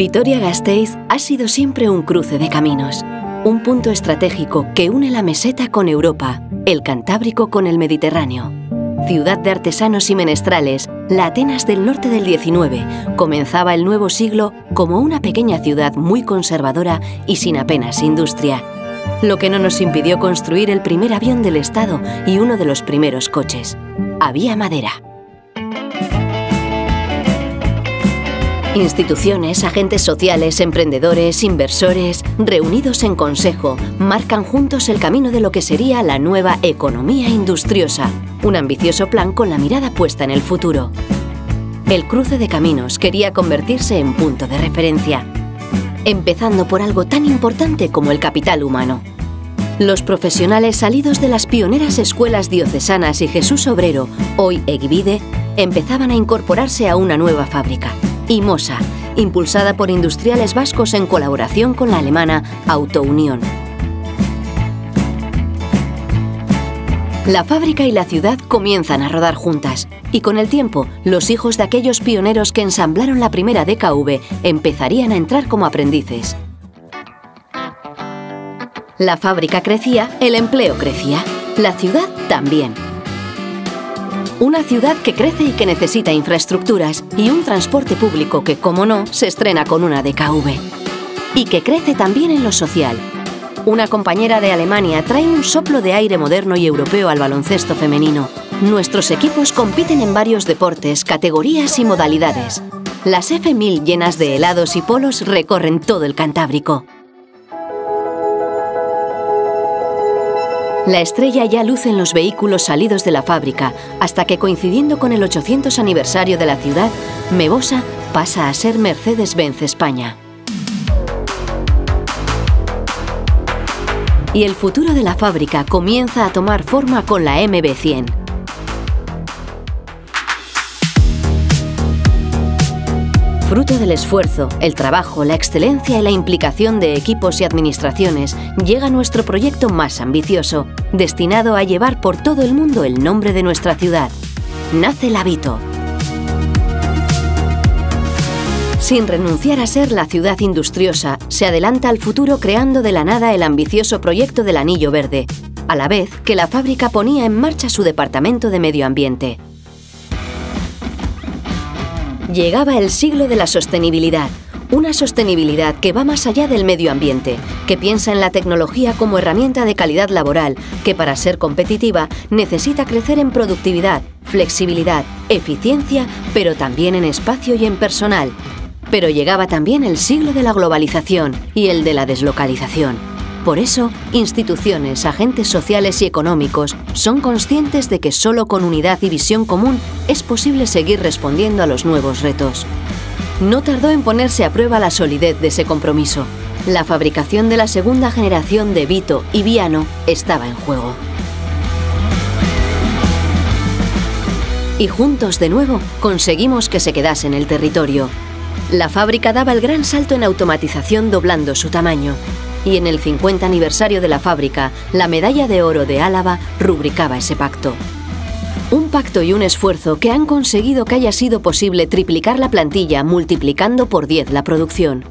Vitoria-Gasteiz ha sido siempre un cruce de caminos, un punto estratégico que une la meseta con Europa, el Cantábrico con el Mediterráneo. Ciudad de artesanos y menestrales, la Atenas del norte del 19 comenzaba el nuevo siglo como una pequeña ciudad muy conservadora y sin apenas industria, lo que no nos impidió construir el primer avión del Estado y uno de los primeros coches. Había madera. Instituciones, agentes sociales, emprendedores, inversores, reunidos en consejo, marcan juntos el camino de lo que sería la nueva economía industriosa, un ambicioso plan con la mirada puesta en el futuro. El cruce de caminos quería convertirse en punto de referencia, empezando por algo tan importante como el capital humano. Los profesionales salidos de las pioneras escuelas diocesanas y Jesús Obrero, hoy Egvide, empezaban a incorporarse a una nueva fábrica. Imosa, impulsada por industriales vascos en colaboración con la alemana Autounión. La fábrica y la ciudad comienzan a rodar juntas y con el tiempo los hijos de aquellos pioneros que ensamblaron la primera DKV empezarían a entrar como aprendices. La fábrica crecía, el empleo crecía, la ciudad también. Una ciudad que crece y que necesita infraestructuras y un transporte público que, como no, se estrena con una DKV. Y que crece también en lo social. Una compañera de Alemania trae un soplo de aire moderno y europeo al baloncesto femenino. Nuestros equipos compiten en varios deportes, categorías y modalidades. Las F1000 llenas de helados y polos recorren todo el Cantábrico. La estrella ya luce en los vehículos salidos de la fábrica, hasta que coincidiendo con el 800 aniversario de la ciudad, Mebosa pasa a ser Mercedes-Benz España. Y el futuro de la fábrica comienza a tomar forma con la MB100. Fruto del esfuerzo, el trabajo, la excelencia y la implicación de equipos y administraciones, llega nuestro proyecto más ambicioso, destinado a llevar por todo el mundo el nombre de nuestra ciudad. Nace la Vito. Sin renunciar a ser la ciudad industriosa, se adelanta al futuro creando de la nada el ambicioso proyecto del Anillo Verde, a la vez que la fábrica ponía en marcha su departamento de medio ambiente. Llegaba el siglo de la sostenibilidad, una sostenibilidad que va más allá del medio ambiente, que piensa en la tecnología como herramienta de calidad laboral, que para ser competitiva necesita crecer en productividad, flexibilidad, eficiencia, pero también en espacio y en personal. Pero llegaba también el siglo de la globalización y el de la deslocalización por eso, instituciones, agentes sociales y económicos son conscientes de que solo con unidad y visión común es posible seguir respondiendo a los nuevos retos. No tardó en ponerse a prueba la solidez de ese compromiso. La fabricación de la segunda generación de Vito y Viano estaba en juego. Y juntos de nuevo conseguimos que se quedase en el territorio. La fábrica daba el gran salto en automatización doblando su tamaño y en el 50 aniversario de la fábrica, la medalla de oro de Álava rubricaba ese pacto. Un pacto y un esfuerzo que han conseguido que haya sido posible triplicar la plantilla multiplicando por 10 la producción.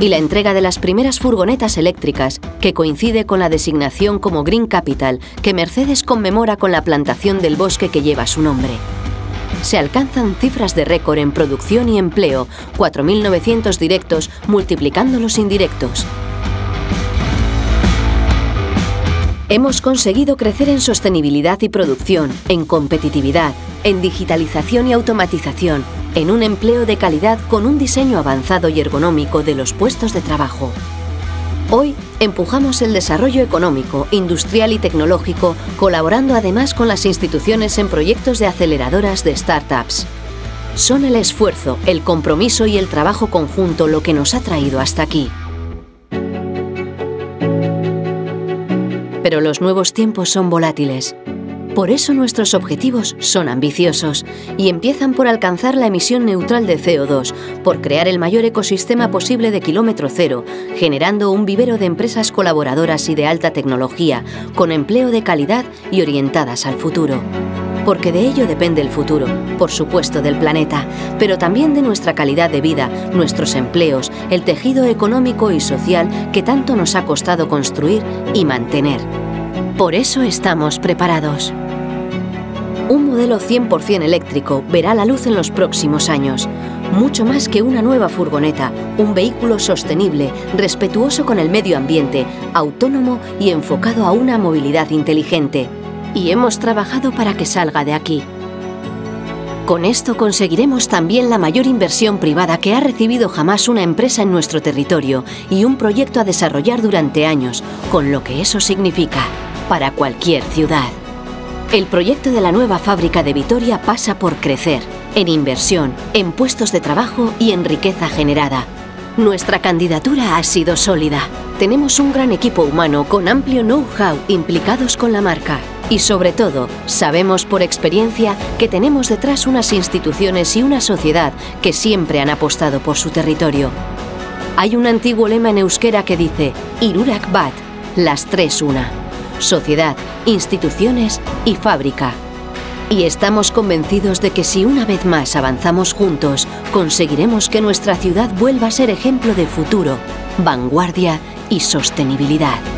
Y la entrega de las primeras furgonetas eléctricas, que coincide con la designación como Green Capital que Mercedes conmemora con la plantación del bosque que lleva su nombre. Se alcanzan cifras de récord en producción y empleo, 4.900 directos multiplicando los indirectos. Hemos conseguido crecer en sostenibilidad y producción, en competitividad, en digitalización y automatización, en un empleo de calidad con un diseño avanzado y ergonómico de los puestos de trabajo. Hoy empujamos el desarrollo económico, industrial y tecnológico, colaborando además con las instituciones en proyectos de aceleradoras de startups. Son el esfuerzo, el compromiso y el trabajo conjunto lo que nos ha traído hasta aquí. Pero los nuevos tiempos son volátiles. Por eso nuestros objetivos son ambiciosos y empiezan por alcanzar la emisión neutral de CO2, por crear el mayor ecosistema posible de kilómetro cero, generando un vivero de empresas colaboradoras y de alta tecnología, con empleo de calidad y orientadas al futuro porque de ello depende el futuro, por supuesto del planeta, pero también de nuestra calidad de vida, nuestros empleos, el tejido económico y social que tanto nos ha costado construir y mantener. Por eso estamos preparados. Un modelo 100% eléctrico verá la luz en los próximos años. Mucho más que una nueva furgoneta, un vehículo sostenible, respetuoso con el medio ambiente, autónomo y enfocado a una movilidad inteligente. Y hemos trabajado para que salga de aquí. Con esto conseguiremos también la mayor inversión privada que ha recibido jamás una empresa en nuestro territorio y un proyecto a desarrollar durante años, con lo que eso significa para cualquier ciudad. El proyecto de la nueva fábrica de Vitoria pasa por crecer, en inversión, en puestos de trabajo y en riqueza generada. Nuestra candidatura ha sido sólida. Tenemos un gran equipo humano con amplio know-how implicados con la marca. Y sobre todo, sabemos por experiencia que tenemos detrás unas instituciones y una sociedad que siempre han apostado por su territorio. Hay un antiguo lema en euskera que dice, Irurak Bat, las tres una sociedad, instituciones y fábrica. Y estamos convencidos de que si una vez más avanzamos juntos, conseguiremos que nuestra ciudad vuelva a ser ejemplo de futuro, vanguardia y sostenibilidad.